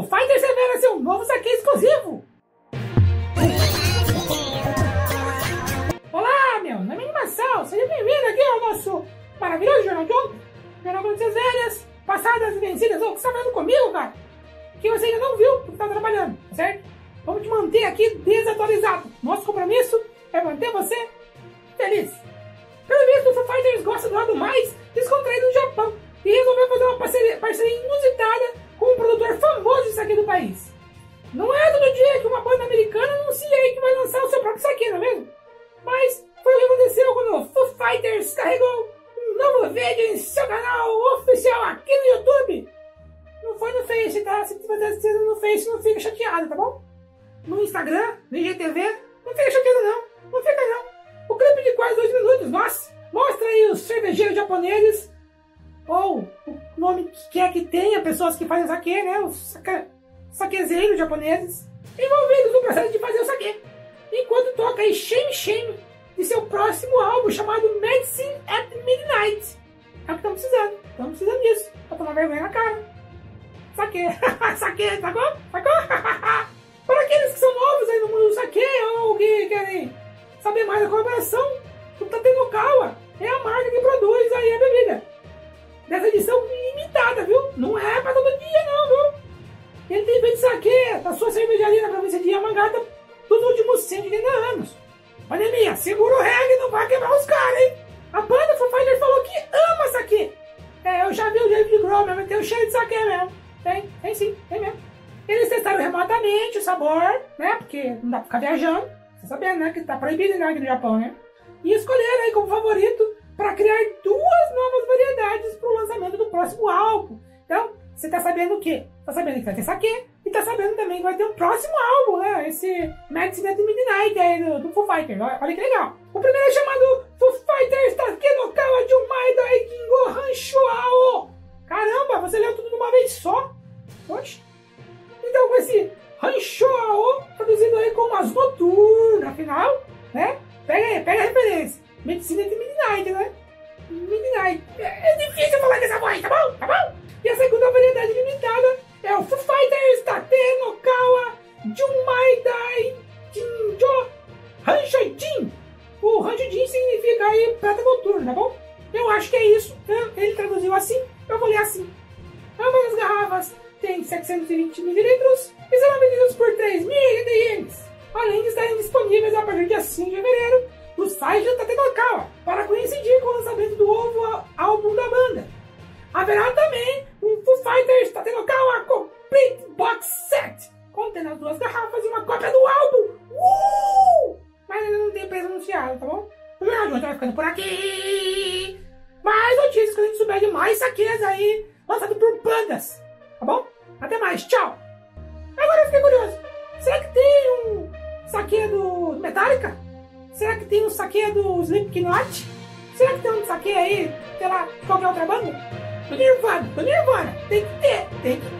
O Fighters revela seu novo saque exclusivo. Olá, meu, na minha animação, seja bem-vindo aqui ao nosso maravilhoso Jornal de. Jornal de Notícias Velhas, passadas e vencidas. O que você tá falando comigo, cara? Que você ainda não viu porque tá trabalhando, certo? Vamos te manter aqui desatualizado. Nosso compromisso é manter você do país. Não é todo dia que uma banda americana anuncia aí que vai lançar o seu próprio saque, não é mesmo? Mas foi o que aconteceu quando o Foo Fighters carregou um novo vídeo em seu canal oficial aqui no YouTube. Não foi no Face, tá? Se tiver assistindo no Face, não fica chateado, tá bom? No Instagram, no IGTV, não fica chateado não. Não fica não. O clipe de quase dois minutos, nossa, mostra aí os cervejeiros japoneses, ou o nome que quer que tenha, pessoas que fazem saque, né? Os saque, saquezeiros japoneses, envolvidos no processo de fazer o saque. Enquanto toca aí Shame Shame de seu próximo álbum chamado Medicine at Midnight. É o que estamos precisando. Estamos precisando disso. Pra tomar vergonha na cara. Saque. saque, sacou? Sacou? Para aqueles que são novos aí no mundo do saque ou que querem saber mais da colaboração, o Tatenokawa é a marca que produz aí a bebida. Dessa edição limitada, viu? Não é pra todo? Ele tem feito saque da sua cervejaria na província de Yamagata dos últimos 180 anos. Pandemia, segura o reggae, não vai quebrar os caras, hein? A banda Foo Fighters falou que ama saque. É, eu já vi o David Grohl, mas tem o cheiro de saque mesmo. Tem, tem sim, tem mesmo. Eles testaram remotamente o sabor, né? Porque não dá pra ficar viajando. Você sabendo, né? Que tá proibido né, aqui no Japão, né? E escolheram aí como favorito para criar duas novas variedades para o lançamento do próximo álbum. Então, você tá sabendo o quê? Tá sabendo que vai ter saque e tá sabendo também que vai ter um próximo álbum, né? Esse Medicine at Midnight aí do, do Foo Fighters. Olha, olha que legal. O primeiro é chamado Foo Fighters Takenokawa Jumai Daikingo Hanshuao. Caramba, você leu tudo de uma vez só? Poxa. Então, com esse Hanshuao, traduzido aí como as noturnas, afinal, né? Pega aí, pega a referência. Medicina de Hanshojin. O Hanshojin significa aí prata noturna, tá bom? Eu acho que é isso. Ele traduziu assim, eu vou ler assim. Ambas as garrafas têm 720 ml e serão vendidas por 3 mil ienes, além de estarem disponíveis a partir de dia 5 de fevereiro no site da Tatenokawa para coincidir com o lançamento do novo álbum da banda. Haverá também um Foo Fighters Tatenokawa Complete Box Set, contendo as duas garrafas e uma cópia do álbum. Anunciado, tá bom? O Jornal de hoje vai ficando por aqui. Mais notícias que a gente souber de mais saques aí, lançado por bandas. Tá bom? Até mais, tchau! Agora eu fiquei curioso. Será que tem um saque do Metallica? Será que tem um saque do Slipknot? Será que tem um saque aí, sei lá, qualquer outra banda? Do Nirvana, do Nirvana. Tem que ter, tem que ter.